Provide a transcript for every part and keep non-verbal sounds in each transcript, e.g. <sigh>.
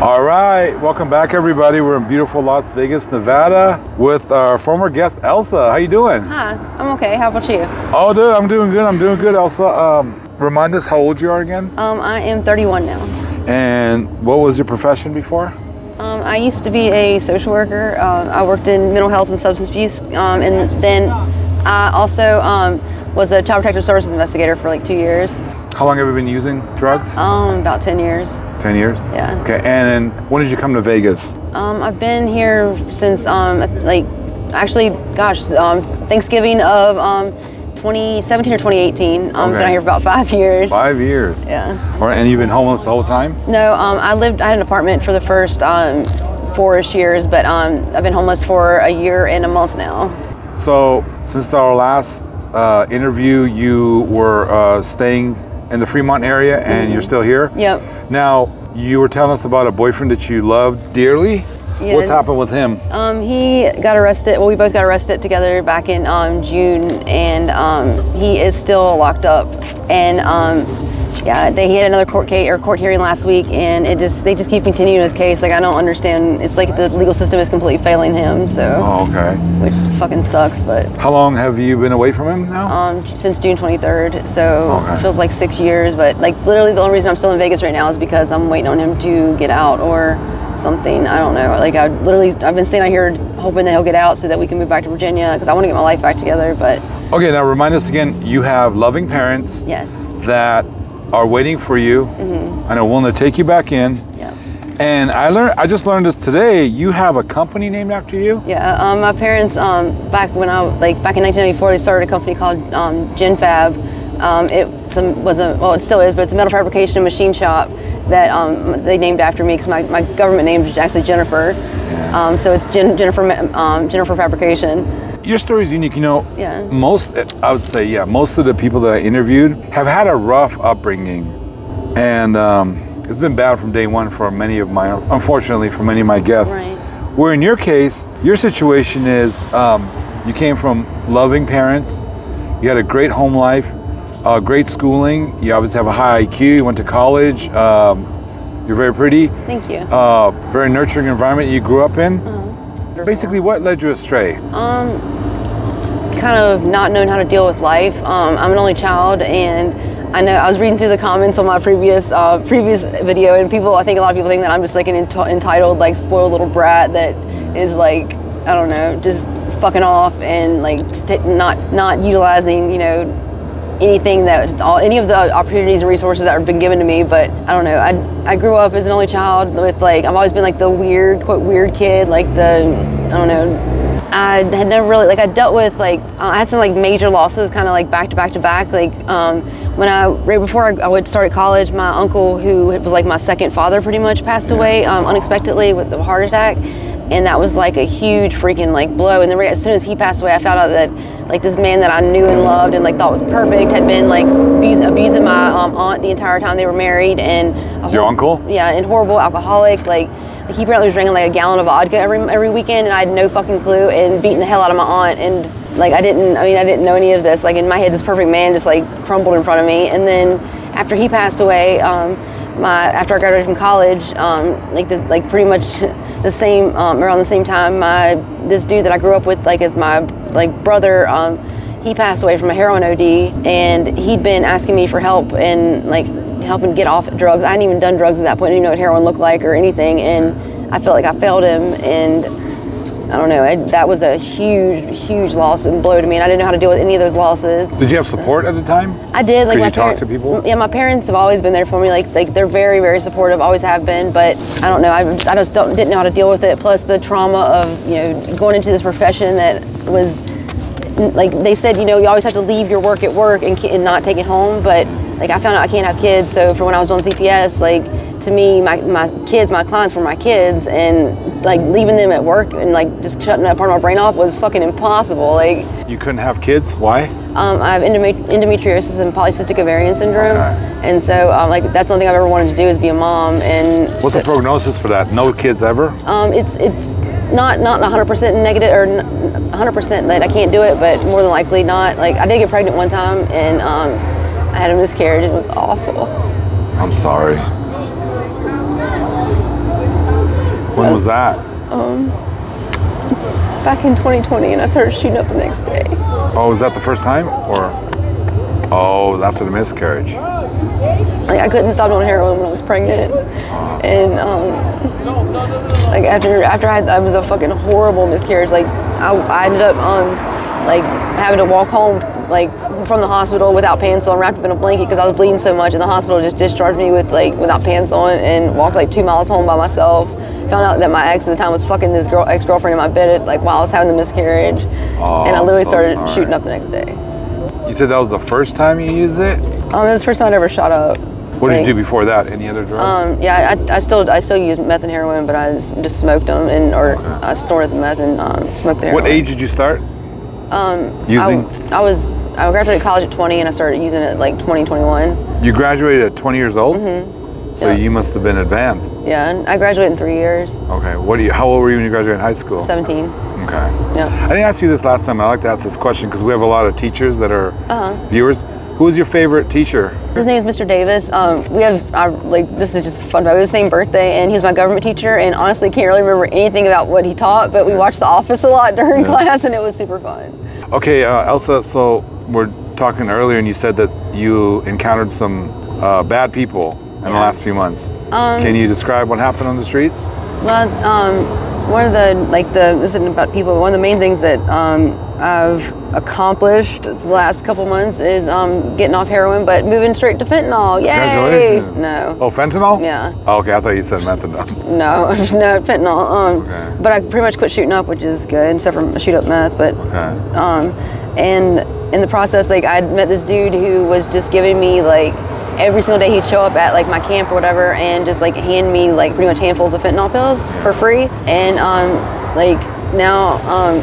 All right, welcome back, everybody. We're in beautiful Las Vegas, Nevada, with our former guest Elsa. How you doing? Hi, I'm okay. How about you? Oh, dude, I'm doing good. I'm doing good, Elsa. Um, remind us how old you are again, Um, I am 31 now. and what was your profession before? Um, I used to be a social worker. Uh, I worked in mental health and substance abuse, um, and then I also um, was a child protective services investigator for like two years, How long have you been using drugs? um, about 10 years. Ten years. Yeah. Okay, and then when did you come to Vegas? Um, I've been here since um, like actually, gosh, um, Thanksgiving of um, 2017 or 2018. Um, Been Okay. out here for about five years. Five years. Yeah. All right, and you've been homeless the whole time? No, um, I lived. I had an apartment for the first um, four-ish years, but um, I've been homeless for a year and a month now. So, since our last uh, interview, you were uh, staying in the Fremont area and you're still here? Yep. Now, you were telling us about a boyfriend that you loved dearly. Yeah. What's happened with him? Um, he got arrested. Well, we both got arrested together back in um, June, and um, he is still locked up. And um, yeah, they he had another court case or court hearing last week, and it just they just keep continuing his case. Like I don't understand. It's like the legal system is completely failing him. So, Oh, okay. which fucking sucks. But How long have you been away from him now? um, since June 23rd, so Okay. it feels like six years. But like literally, the only reason I'm still in Vegas right now is because I'm waiting on him to get out or something. I don't know. Like I literally, I've been staying out here hoping that he'll get out so that we can move back to Virginia because I want to get my life back together. But okay, now remind us again you have loving parents yes, that are waiting for you Mm-hmm. and are willing to take you back in. yeah, And I learned, I just learned this today. You have a company named after you. yeah. Um, my parents, um, back when I like back in 1994, they started a company called um, GenFab. Um, it was a, was a well, it still is, but it's a metal fabrication and machine shop that um, they named after me because my, my government name is actually Jennifer. Um, so it's Jen, Jennifer um, Jennifer Fabrication. Your story is unique. You know, Yeah. most, I would say, yeah, most of the people that I interviewed have had a rough upbringing. And um, it's been bad from day one for many of my, unfortunately, for many of my guests. Right. Where in your case, your situation is um, you came from loving parents, you had a great home life, uh, great schooling, you obviously have a high IQ, you went to college, um, you're very pretty, Thank you. uh, very nurturing environment you grew up in. Basically, what led you astray? Um, kind of not knowing how to deal with life. Um, I'm an only child, and I know I was reading through the comments on my previous uh, previous video, and people, I think a lot of people think that I'm just like an enti- entitled, like spoiled little brat that is like, I don't know, just fucking off and like t- not not utilizing, you know, anything that all any of the opportunities and resources that have been given to me but i don't know. I, I grew up as an only child with like i've always been like the weird quote weird kid like the i don't know. I had never really like i dealt with like uh, i had some like major losses kind of like back to back to back like um, when i right before i, I would start college my uncle who was like my second father pretty much passed away um, unexpectedly with a heart attack and that was like a huge freaking like blow and then right as soon as he passed away i found out that like this man that i knew and loved and like thought was perfect had been like abuse, abusing my um, aunt the entire time they were married and Your uncle? yeah and horrible alcoholic like like, he apparently was drinking like a gallon of vodka every every weekend and i had no fucking clue and beating the hell out of my aunt and like i didn't i mean i didn't know any of this like in my head this perfect man just like crumbled in front of me and then after he passed away um, my after I graduated from college, um, like this, like pretty much <laughs> the same um, around the same time, my this dude that I grew up with, like as my like brother, um, he passed away from a heroin OD, and he'd been asking me for help and like helping get off drugs. I hadn't even done drugs at that point. I didn't even know what heroin looked like or anything, and I felt like I failed him and. I don't know. I, that was a huge, huge loss and blow to me, and I didn't know how to deal with any of those losses. Did you have support at the time? I did. Like Could my you talk to people? Yeah, my parents have always been there for me. Like, like they're very, very supportive. Always have been. But I don't know. I, I just don't, didn't know how to deal with it. Plus the trauma of you know going into this profession that was like they said. You know, you always have to leave your work at work and, and not take it home. But like I found out I can't have kids. So for when I was on CPS, like to me, my, my kids, my clients were my kids, and like leaving them at work and like just shutting that part of my brain off was fucking impossible. Like You couldn't have kids? Why? um, I have endomet- endometriosis and polycystic ovarian syndrome, Okay. and so um, like that's the only thing I've ever wanted to do is be a mom. And What's so, the prognosis for that? No kids ever? um, it's it's not not 100% negative or 100% that I can't do it, but more than likely not. Like I did get pregnant one time, and um, I had a miscarriage. It was awful. I'm sorry. When was that? Um, Back in 2020, and I started shooting up the next day. Oh, was that the first time? Or oh, after the miscarriage? Like I couldn't stop doing heroin when I was pregnant, and um, like after after I, I was a fucking horrible miscarriage. Like I, I ended up um, like having to walk home like from the hospital without pants on, wrapped up in a blanket because I was bleeding so much, and the hospital just discharged me with like without pants on and walked like two miles home by myself. Found out that my ex at the time was fucking this girl ex girlfriend in my bed like while I was having the miscarriage, Oh, and I literally so started sorry. shooting up the next day. You said that was the first time you used it. Um, it was the first time I'd ever shot up. What did Like, you do before that? Any other drugs? Um, yeah, I, I still I still use meth and heroin, but I just, just smoked them and or I snorted the meth and um, smoked the heroin. what age did you start? Um, using? I, I was I graduated college at 20 and I started using it like 20, 21. You graduated at 20 years old. Mm-hmm. So Yeah. you must have been advanced. Yeah, and I graduated in three years, Okay. What do you? How old were you when you graduated high school? 17. Okay. Yeah. I didn't ask you this last time. I like to ask this question because we have a lot of teachers that are Uh-huh. viewers. Who was your favorite teacher? His name is Mr. Davis. Um, we have our like this is just fun. fact. We have the same birthday, and he was my government teacher. And honestly, can't really remember anything about what he taught. But we watched The Office a lot during class, and it was super fun. Okay, uh, Elsa. So we're talking earlier, and you said that you encountered some uh, bad people in the last few months. Um, Can you describe what happened on the streets? Well, um, one of the like the this isn't about people. One of the main things that um, I've accomplished the last couple months is um, getting off heroin, but moving straight to fentanyl. Yay! Congratulations. No. Oh, fentanyl? Yeah. Oh, okay, I thought you said methadone. <laughs> No, <laughs> no fentanyl. Um, Okay. But I pretty much quit shooting up, which is good, except for shoot up meth. But Okay. um, and in the process, like I met this dude who was just giving me like every single day he'd show up at like my camp or whatever, and just like hand me like pretty much handfuls of fentanyl pills for free. And um, like now, um,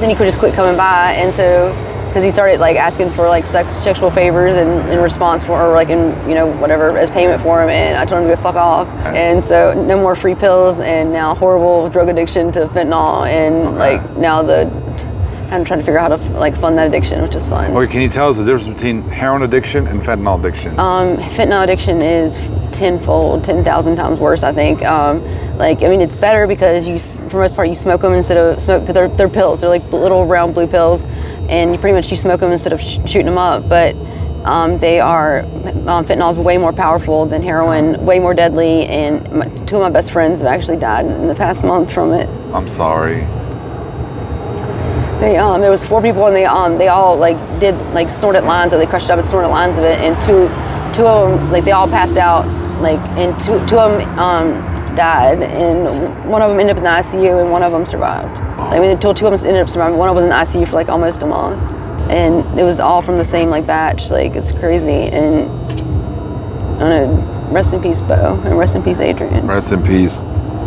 then he could just quit coming by, and so because he started like asking for like sex sexual favors in, in response for or like in you know whatever as payment for him, and I told him to go fuck off. And so no more free pills, and now horrible drug addiction to fentanyl, and like now the I'm trying to figure out how to like fund that addiction, which is fun. Okay, can you tell us the difference between heroin addiction and fentanyl addiction? Um, fentanyl addiction is tenfold, ten thousand times worse. I think. Um, like, I mean, it's better because you, for most part, you smoke them instead of smoke. They're they're pills. They're like little round blue pills, and you pretty much you smoke them instead of sh- shooting them up. But um, they are um, fentanyl is way more powerful than heroin, way more deadly. And my, two of my best friends have actually died in the past month from it. I'm sorry. They um, there was four people and they um, they all like did like snorted lines or they crushed up and snorted lines of it and two two of them like they all passed out like and two two of them um, died and one of them ended up in the ICU and one of them survived. I mean, until two of them ended up surviving. One of them was in the ICU for like almost a month, and it was all from the same like batch. Like it's crazy and I don't know. Rest in peace, Bo, and rest in peace, Adrian. Rest in peace.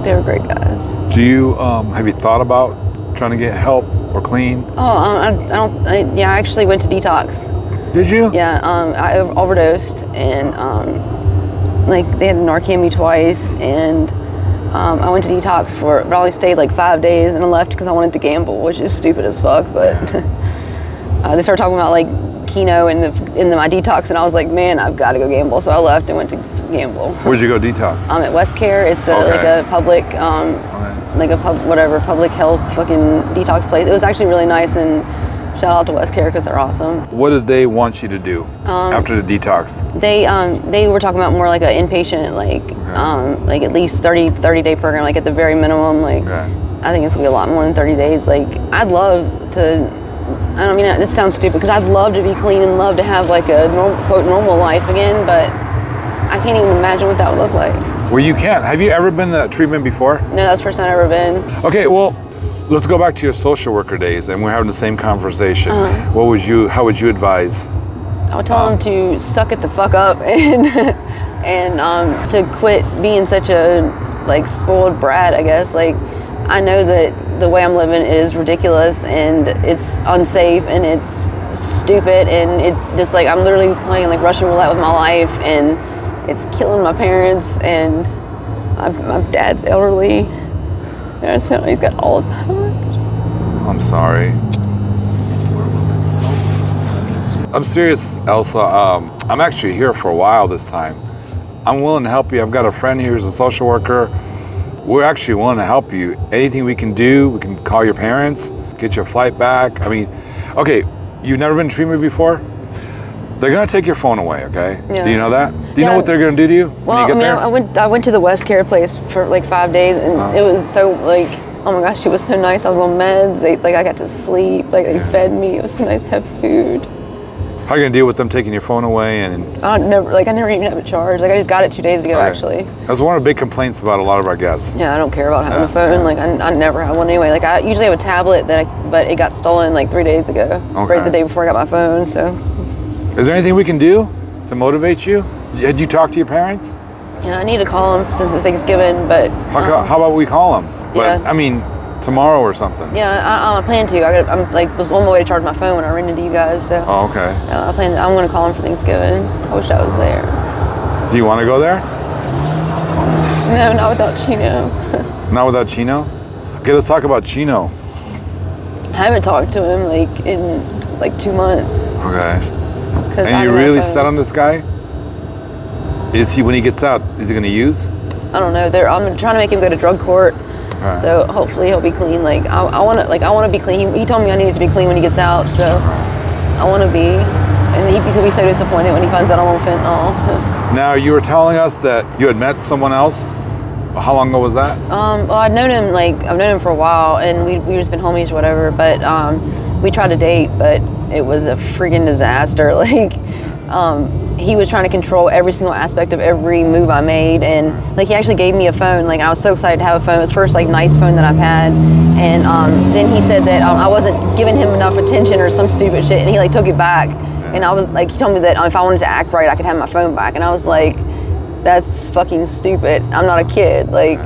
They were great guys. Do you um, have you thought about trying to get help or clean? Oh, um, I, I don't. I, yeah, I actually went to detox. Did you? Yeah, um, I overdosed and um, like they had Narcan me twice, and um, I went to detox for, but I only stayed like five days, and I left because I wanted to gamble, which is stupid as fuck. But <laughs> uh, they started talking about like Keno in the in the, my detox, and I was like, man, I've got to go gamble. So I left and went to gamble. Where'd you go detox? I'm at WestCare. It's a, Okay. like a public, um, Okay. like a pub, whatever public health fucking detox place. It was actually really nice, and shout out to WestCare because they're awesome. What did they want you to do Um, after the detox? They um they were talking about more like an inpatient like um like at least 30 30 day program like at the very minimum like Okay. I think it's gonna be a lot more than 30 days like I'd love to I don't mean it sounds stupid because I'd love to be clean and love to have like a normal, quote normal life again but I can't even imagine what that would look like. Well, you can't. Have you ever been to treatment before? No, that's the first time I've ever been. Okay, well, let's go back to your social worker days, and we're having the same conversation. Uh-huh. What would you? How would you advise? I would tell them to suck it the fuck up <laughs> and and um, to quit being such a like spoiled brat. I guess like I know that the way I'm living is ridiculous and it's unsafe and it's stupid and it's just like I'm literally playing like Russian roulette with my life and it's killing my parents and my, my dad's elderly. And I just know he's got Alzheimer's. I'm sorry. I'm serious, Elsa. Um, I'm actually here for a while this time. I'm willing to help you. I've got a friend here who's a social worker. We're actually willing to help you. Anything we can do, we can call your parents, get your flight back. I mean, okay, you've never been to treatment before? They're gonna take your phone away, okay? Yeah. Do you know that? Do you Yeah. know what they're gonna do to you Well, when you I mean, there? I went I went to the WestCare place for like five days, and uh-huh. it was so like, oh my gosh, it was so nice. I was on meds. They like I got to sleep. Like they fed me. It was so nice to have food. How are you gonna deal with them taking your phone away and I never like I never even have it charged. Like I just got it two days ago actually. That's one of the big complaints about a lot of our guests. Yeah, I don't care about having a phone. Like I, I never have one anyway. Like I usually have a tablet that, I, but it got stolen like three days ago, Okay. right the day before I got my phone. So Is there anything we can do to motivate you? Had you talked to your parents? yeah, I need to call them since it's Thanksgiving. But How, co- um, how about we call them? But Yeah. I mean, tomorrow or something. yeah, I, I plan to. I got, I'm like was on my way to charge my phone when I ran into you guys. So Oh, okay. uh, I plan. I'm gonna call him for Thanksgiving. I wish I was there. Do you want to go there? No, not without Chino. <laughs> Not without Chino? Okay, let's talk about Chino. I haven't talked to him like in like two months. Okay. And you really set on this guy? Is he when he gets out? Is he going to use? I don't know. They're, I'm trying to make him go to drug court. Right. So hopefully he'll be clean. Like I, I want to, like I want to be clean. He, he told me I needed to be clean when he gets out. So I want to be. And he, he's gonna be so disappointed when he finds out I'm on fentanyl. <laughs> Now you were telling us that you had met someone else. How long ago was that? um, well, I'd known him like I've known him for a while, and we we just been homies or whatever. But um, we tried to date, but it was a freaking disaster. <laughs> Like. Um, he was trying to control every single aspect of every move I made, and like he actually gave me a phone. Like I was so excited to have a phone. It was the first like nice phone that I've had, and um, then he said that um, I wasn't giving him enough attention or some stupid shit, and he like took it back. And I was like, he told me that um, if I wanted to act right, I could have my phone back, and I was like, that's fucking stupid. I'm not a kid. Like,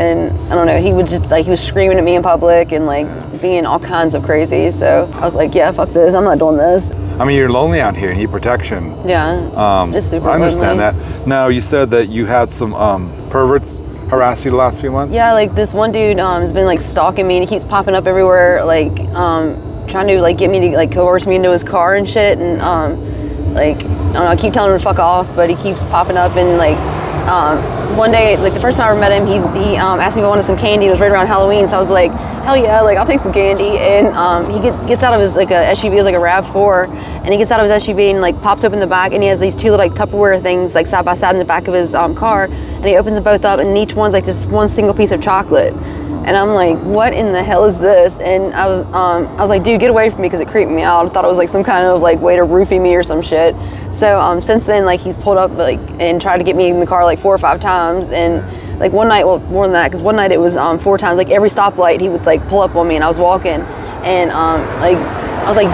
and I don't know. He would just like he was screaming at me in public and like being all kinds of crazy. So I was like, yeah, fuck this. I'm not doing this. I mean, you're lonely out here. You need protection. Yeah. Um, just super I understand lonely. that. Now you said that you had some um, perverts harass you the last few months. Yeah, like this one dude um, has been like stalking me and he keeps popping up everywhere, like um, trying to like get me to like coerce me into his car and shit. And um, like I don't know, I keep telling him to fuck off, but he keeps popping up and like um, one day, like the first time I ever met him, he he um, asked me if I wanted some candy. It was right around Halloween, so I was like, hell yeah, like I'll take some candy. And um, he get, gets out of his like a SUV, it was like a Rav Four, and he gets out of his SUV and like pops open the back, and he has these two little like Tupperware things like side by side in the back of his um, car, and he opens them both up, and each one's like just one single piece of chocolate. And I'm like, what in the hell is this? And I was, um, I was like, dude, get away from me because it creeped me out. I thought it was like some kind of like way to roofie me or some shit. So um, since then, like he's pulled up like and tried to get me in the car like four or five times. And like one night, well, more than that, because one night it was um, four times. Like every stoplight, he would like pull up on me, and I was walking, and um, like I was like,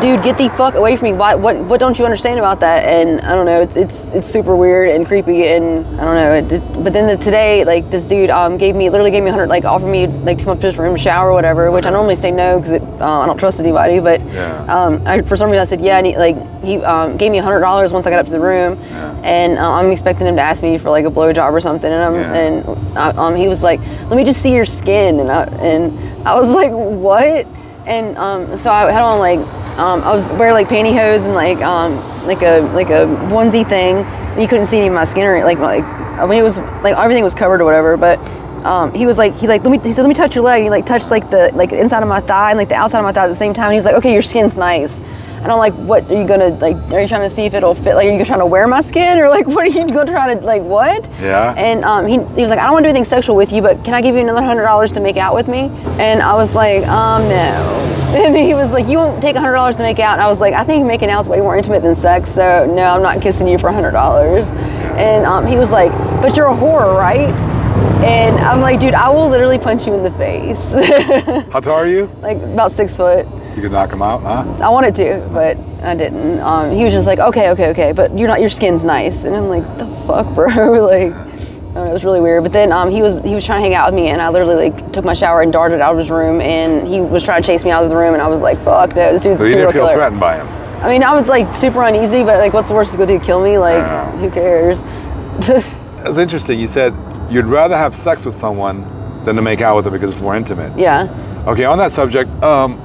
dude, get the fuck away from me. Why, what, what don't you understand about that? And I don't know, it's it's it's super weird and creepy, and I don't know. It, did- but then the, today, like this dude um, gave me literally gave me a hundred, like offered me like to come up to his room to shower or whatever, which I normally say no because uh, I don't trust anybody. But Yeah. um, I, for some reason I said yeah, and he, like he um, gave me a hundred dollars once I got up to the room, and uh, I'm expecting him to ask me for like a blowjob or something, and I'm Yeah. and I, um, he was like, let me just see your skin, and I and I was like, what? And um, so I had on like um, I was wearing like pantyhose and like um, like a like a onesie thing. And you couldn't see any of my skin or like like I mean it was like everything was covered or whatever. But um, he was like he like let me he said let me touch your leg. And he like touched like the like the inside of my thigh and like the outside of my thigh at the same time. And he was like okay your skin's nice. And I'm like, what are you gonna like? Are you trying to see if it'll fit? Like, are you trying to wear my skin, or like, <laughs> what are you gonna try to like what? Yeah. And um, he, he was like, I don't want to do anything sexual with you, but can I give you another hundred dollars to make out with me? And I was like, um, no. <laughs> And he was like, you won't take a hundred dollars to make out? And I was like, I think making out's way more intimate than sex, so no, I'm not kissing you for a hundred dollars. And um, he was like, but you're a whore, right? And I'm like, dude, I will literally punch you in the face. How tall are you? <laughs> like about six foot. You could knock him out, huh? I wanted to, but I didn't. Um, he was just like, okay, okay, okay, but you're not. Your skin's nice, and I'm like, the fuck, bro. <laughs> like, know, it was really weird. But then um, he was he was trying to hang out with me, and I literally like took my shower and darted out of his room, and he was trying to chase me out of the room, and I was like, fuck, no, this dude's So a you didn't feel killer. threatened by him. I mean, I was like super uneasy, but like, what's the worst he's gonna do? Kill me? Like, who cares? <laughs> That's interesting. You said you'd rather have sex with someone than to make out with them because it's more intimate. yeah. Okay, on that subject, um,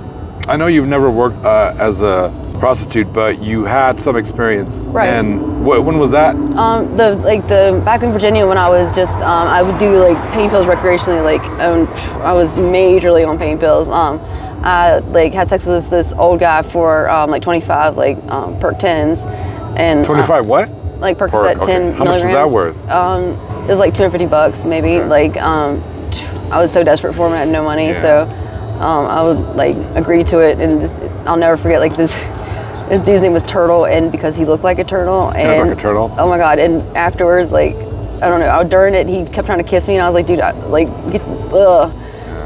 I know you've never worked uh, as a prostitute, but you had some experience. Right. And wh- when was that? Um, the like the back in Virginia when I was just um, I would do like pain pills recreationally. Like um, I was majorly on pain pills. Um, I like had sex with this, this old guy for um, like 25 like um, perk tens, and uh, 25 what? like Perk, Percocet okay. 10 How much is that worth? Um, it was like 250 bucks maybe. Okay. Like um, I was so desperate for him, I had no money, Yeah. so um, I would like agree to it, and this, I'll never forget like this. This dude's name was Turtle, and because he looked like a turtle, and like a turtle? Oh my god! And afterwards, like I don't know, I, during it, he kept trying to kiss me, and I was like, dude, I, like, get, ugh.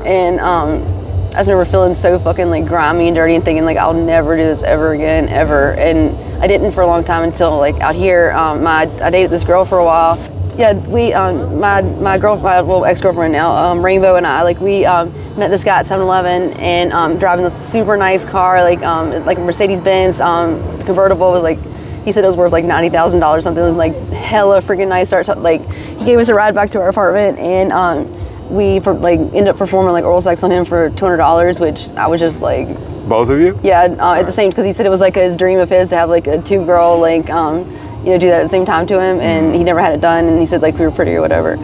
And um, I just remember feeling so fucking like grimy and dirty and thinking like I'll never do this ever again, ever. And I didn't for a long time until like out here, um, my I dated this girl for a while. Yeah, we um, my my girl, my well ex girlfriend now, um, Rainbow and I, like we um, met this guy at 7-Eleven and um, driving this super nice car, like um, like a Mercedes Benz um, convertible was like he said it was worth like ninety thousand dollars something. It was like hella freaking nice. Start like he gave us a ride back to our apartment, and um, we like ended up performing like oral sex on him for two hundred dollars, which I was just like, Both of you? yeah. Uh, at the same because he said it was like his dream of his to have like a two girl like um, you know do that at the same time to him, and he never had it done, and he said like we were pretty or whatever,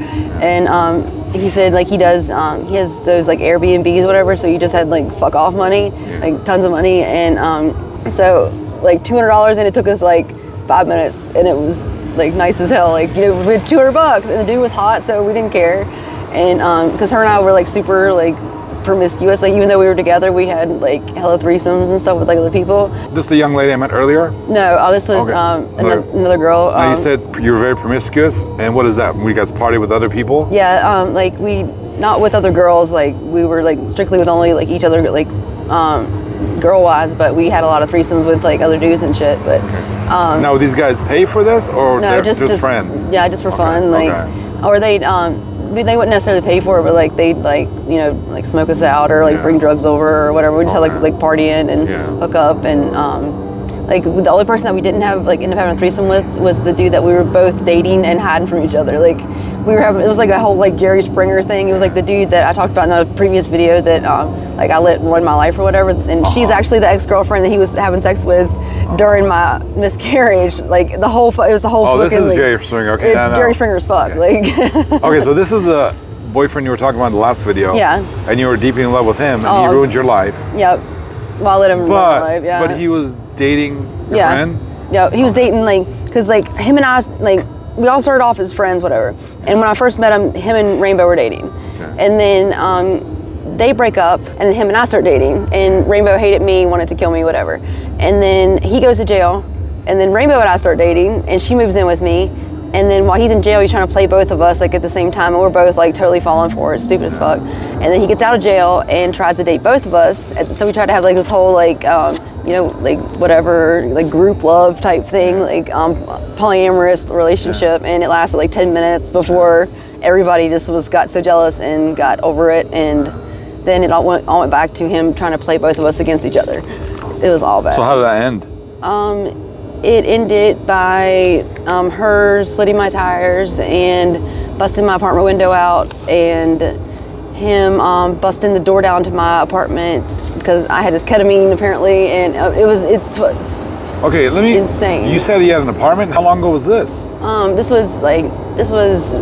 and um, he said like he does um, he has those like Airbnbs whatever, so he just had like fuck off money, like tons of money, and um, so like two hundred dollars, and it took us like five minutes, and it was like nice as hell, like you know with two hundred bucks, and the dude was hot, so we didn't care, and because her and I were like super like promiscuous, like even though we were together, we had like hella threesomes and stuff with like other people. This is the young lady I met earlier? No, oh, this was Okay. um, Another- another, another girl. Um, you said you were very promiscuous, and what is that? You guys party with other people? yeah, um, like we not with other girls, like we were like strictly with only like each other, like um, girl wise, but we had a lot of threesomes with like other dudes and shit. But um, now, these guys pay for this, or no, they're just just, friends? Yeah, just for Okay, fun, like, okay. or they um. They wouldn't necessarily pay for it, but like they'd like you know like smoke us out or like Yeah. bring drugs over or whatever. We just had Okay. like like party in and Yeah. hook up and um, like the only person that we didn't have like end up having a threesome with was the dude that we were both dating and hiding from each other. Like we were having it was like a whole like Jerry Springer thing. It was like the dude that I talked about in a previous video that um, like I let run my life or whatever. And she's Uh-huh. actually the ex girlfriend that he was having sex with during my miscarriage. Like the whole it was the whole. Oh, this is like- Jerry Springer. Okay, it's now I know. Jerry Springer's fuck. Okay. Like <laughs> okay, so this is <laughs> the boyfriend you were talking about in the last video. Yeah. And you were deeply in love with him, and Oh, he was- ruined your life. yep. Well, I let him run my life. Yeah. but he was dating your yeah. friend. Yeah, he was dating like, cause like him and I, like we all started off as friends, whatever. And when I first met him, him and Rainbow were dating, and then um, they break up, and then him and I start dating, and Rainbow hated me, wanted to kill me, whatever. And then he goes to jail, and then Rainbow and I start dating, and she moves in with me. And then while he's in jail, he's trying to play both of us like at the same time, and we're both like totally falling for it, stupid as fuck. And then he gets out of jail and tries to date both of us. So we try to have like this whole like, um, you know, like whatever, like group love type thing, like um, polyamorous relationship. And it lasted like 10 minutes before everybody just was got so jealous and got over it. And then it all went all went back to him trying to play both of us against each other. It was all bad. So how did that end? Um, It ended by um, her slitting my tires and busting my apartment window out, and him um, busting the door down to my apartment because I had his ketamine apparently, and uh, it was it's, it's Okay, let me. Insane. You said he had an apartment. How long ago was this? um, this was like this was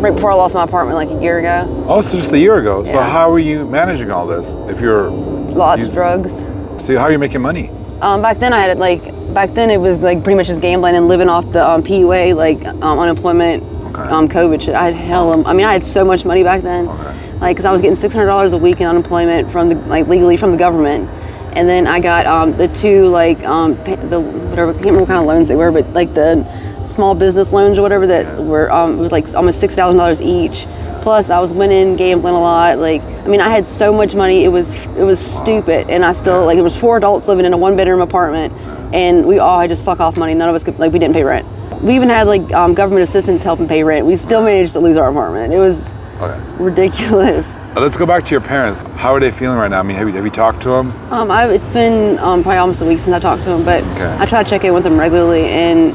right before I lost my apartment like a year ago. Oh, so just a year ago. So how are you managing all this? If you're Lots You- of drugs. so how are you making money? Um, back then I had like back then it was like pretty much just gambling and living off the um, PUA like um, unemployment, Okay. um, COVID shit. I had hell. I mean I had so much money back then, Okay. like because I was getting six hundred dollars a week in unemployment from the like legally from the government, and then I got um, the two like um, the whatever I can't remember what kind of loans they were, but like the small business loans or whatever that were um, was like almost six thousand dollars each. Plus, I was winning, gambling a lot. Like, I mean, I had so much money; it was it was stupid. And I still like there was four adults living in a one bedroom apartment, and we all had just fuck off money. None of us could like we didn't pay rent. We even had like um, government assistance helping pay rent. We still managed to lose our apartment. It was Okay. ridiculous. Let's go back to your parents. How are they feeling right now? I mean, have you, have you talked to them? Um, I, it's been um, probably almost a week since I talked to them, but Okay. I try to check in with them regularly, and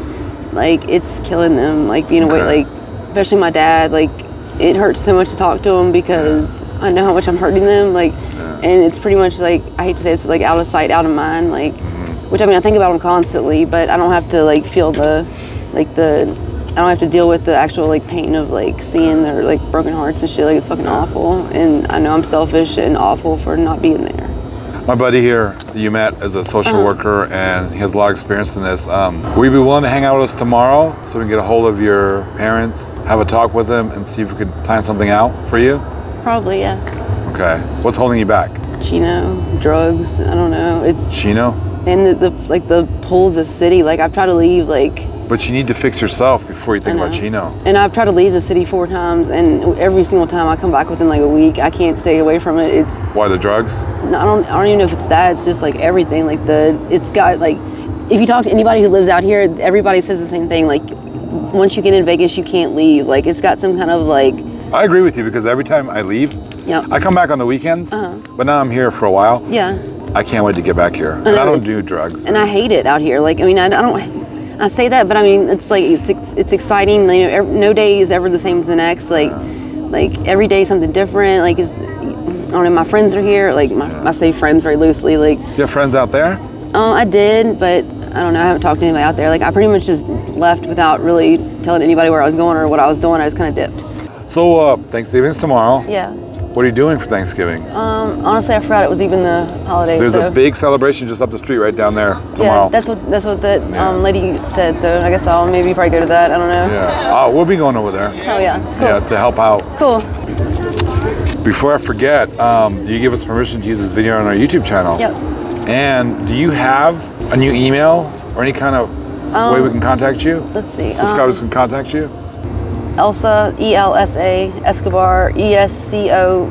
like it's killing them. Like being away, like especially my dad. Like it hurts so much to talk to him because I know how much I'm hurting them. Like, and it's pretty much like I hate to say this, but like out of sight, out of mind. Like, mm-hmm. which I mean I think about them constantly, but I don't have to like feel the like the I don't have to deal with the actual like pain of like seeing their like broken hearts and shit. Like it's fucking awful, and I know I'm selfish and awful for not being there. My buddy here, that you met as a social Uh-huh. worker, and he has a lot of experience in this. Um, will you be willing to hang out with us tomorrow so we can get a hold of your parents, have a talk with them, and see if we could plan something out for you? Probably yeah. Okay. What's holding you back? Chino, drugs. I don't know. It's Chino? and the, the like the pull of the city. Like I've tried to leave like But you need to fix yourself before you think about. Chino. And I've tried to leave the city four times, and every single time I come back within like a week, I can't stay away from it. It's Why the drugs? I don't I don't even know if it's that. It's just like everything. Like the it's got like if you talk to anybody who lives out here, everybody says the same thing. Like once you get in Vegas, you can't leave. Like it's got some kind of like I agree with you because every time I leave, yeah I come back on the weekends, Uh-huh. but now I'm here for a while. yeah. I can't wait to get back here. And I don't do drugs. and I hate it out here. Like, I mean, I, I don't. I say that, but I mean, it's like it's it's, exciting. You know, no day is ever the same as the next. Like, like every day is something different. Like, is I don't know. My friends are here. Like, my, I say friends very loosely. Like, you have friends out there? um, I did, but I don't know. I haven't talked to anybody out there. Like, I pretty much just left without really telling anybody where I was going or what I was doing. I just kind of dipped. So uh, Thanksgiving's tomorrow. Yeah. What are you doing for Thanksgiving? Um, honestly, I forgot it was even the holiday. There's so. a big celebration just up the street right down there tomorrow. Yeah, that's what that's what that Yeah. um, lady said. So I guess I'll maybe probably go to that. I don't know. Yeah. Uh, we'll be going over there. Oh yeah. Cool. Yeah, to help out. Cool. Before I forget, um, do you give us permission to use this video on our YouTube channel? Yep. And do you have a new email or any kind of way we can contact you? Um, Let's see. Subscribers Um, can contact you? Elsa E L S A Escobar E S C O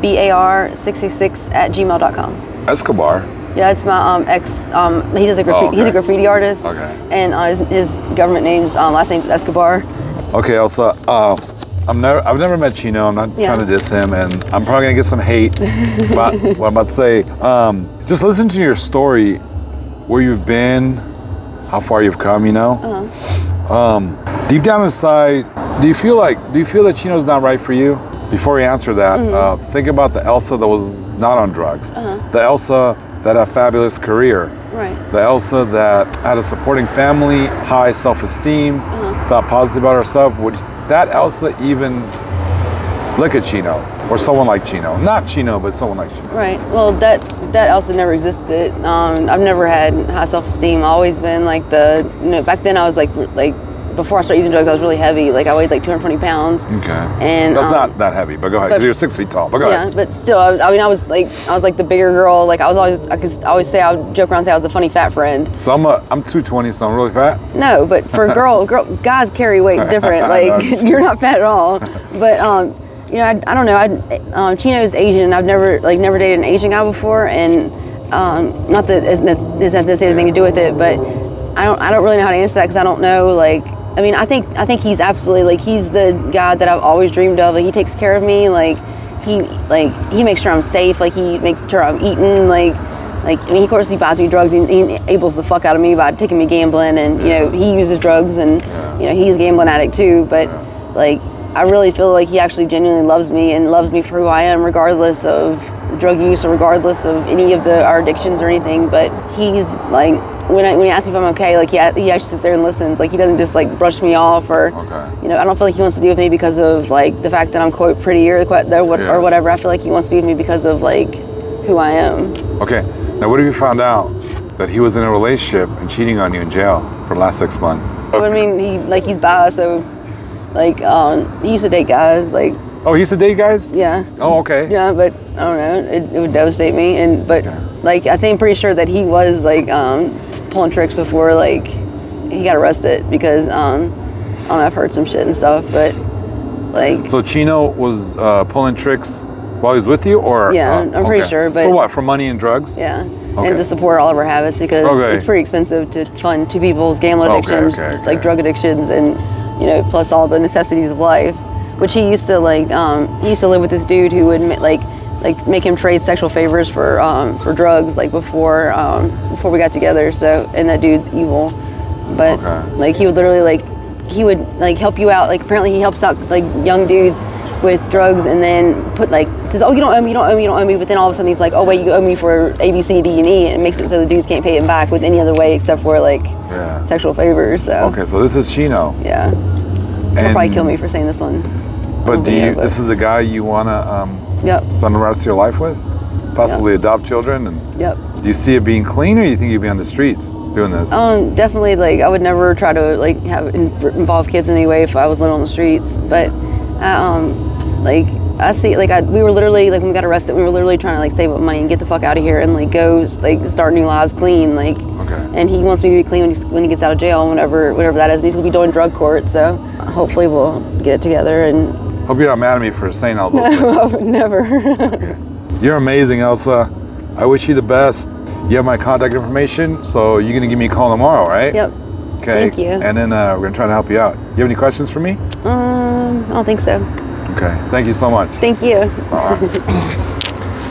B A R six six six at gmail.com. Escobar. Yeah, it's my um, ex. Um, he does a graffiti. Oh, okay. He's a graffiti artist. Okay. And uh, his, his government name's um, last name is Escobar. Okay, Elsa. Uh, I'm never, I've never met Chino. I'm not Yeah. trying to diss him, and I'm probably gonna get some hate <laughs> about what I'm about to say. Um, just listen to your story, where you've been, how far you've come. You know. Uh-huh. Deep down inside, do you feel like do you feel that Chino's not right for you? Before you answer that, Mm-hmm. uh, think about the Elsa that was not on drugs, the Elsa that had a fabulous career. Right. the Elsa that had a supporting family, high self-esteem, Uh-huh. thought positive about herself. Would that Elsa even look at Chino or someone like Chino? Not Chino, but someone like Chino. Right. Well, that that also never existed. Um, I've never had high self esteem. Always been like the you know back then I was like like before I started using drugs I was really heavy. Like I weighed like 220 pounds. Okay. And, that's um, not that heavy, but go ahead. 'cause but- you're six feet tall. But go Yeah, ahead. Yeah, but still, I, I mean, I was like, I was like the bigger girl. Like I was always, I could always say, I would joke around and say I was the funny fat friend. So I'm a I'm 220, so I'm really fat. No, but for a <laughs> girl, girl, guys carry weight different. <laughs> Like I'm <laughs> you're not fat at all. But um, you know, I, I don't know. I um, Chino's Asian. And I've never like never dated an Asian guy before, and um, not that it's- have anything to do with it, but I don't I don't really know how to answer that because I don't know like. I mean, I think I think he's absolutely like he's the guy that I've always dreamed of. Like he takes care of me. Like he like he makes sure I'm safe. Like he makes sure I'm eating. Like like I mean, of course he buys me drugs. He, he enables the fuck out of me by taking me gambling, and you know he uses drugs, and you know he's a gambling addict too. But like I really feel like he actually genuinely loves me and loves me for who I am, regardless of drug use regardless of any of the our addictions or anything. But he's like when I when he asks me if I'm okay, like he, he actually sits there and listens. Like he doesn't just like brush me off or Okay. you know I don't feel like he wants to be with me because of like the fact that I'm quote prettier or, quite- or what- Yeah. or whatever. I feel like he wants to be with me because of like who I am. Okay. Now, what if you found out that he was in a relationship and cheating on you in jail for the last six months? I mean, he like he's bi, so like um, he used to date guys. Like Oh, he used to date guys? yeah, Oh, okay. yeah, but I don't know. It, it would devastate me. And but Yeah. like I think I'm pretty sure that he was like um, pulling tricks before like he got arrested because um, I don't know. I've heard some shit and stuff, but like So Chino was uh, pulling tricks while he was with you, or Yeah, uh, I'm pretty sure, but- for what? For money and drugs? yeah. Okay. And to support all of our habits because Okay. it's pretty expensive to fund two people's gambling addictions, okay. like drug addictions, and you know, plus all the necessities of life. Which he used to like. Um, he used to live with this dude who would like, like make him trade sexual favors for um, for drugs, like before um, before we got together. So, and that dude's evil. But Okay. like, he would literally like he would like help you out. Like apparently he helps out like young dudes with drugs, and then put like says, "Oh, you don't owe me, you don't owe me, you don't owe me." But then all of a sudden he's like, "Oh wait, you owe me for A, B, C, D, and E," and it makes it so the dudes can't pay him back with any other way except for like Yeah. sexual favors. So Okay, so this is Chino. yeah, he'll probably kill me for saying this one. But do you? This is the guy you want to um, Yep, spend the rest of your life with? Possibly adopt children, and yep. do you see it being clean, or do you think you'd be on the streets doing this? Um, definitely. Like, I would never try to like have in, involve kids in any way if I was living on the streets. But, uh, um, like, I see. Like, I, we were literally like when we got arrested, we were literally trying to like save up money and get the fuck out of here and like go like start new lives clean. Like, Okay. and he wants me to be clean when he, when he gets out of jail, whatever whatever that is. And he's gonna be doing drug court, so hopefully we'll get it together. And Hope you're not mad at me for saying all those <laughs> things. <laughs> never. You're amazing, Elsa. I wish you the best. You have my contact information, so you're gonna give me a call tomorrow, right? yep. Okay. Thank you. And then uh, we're gonna try to help you out. You have any questions for me? Um, I don't think so. Okay. Thank you so much. Thank you. <laughs>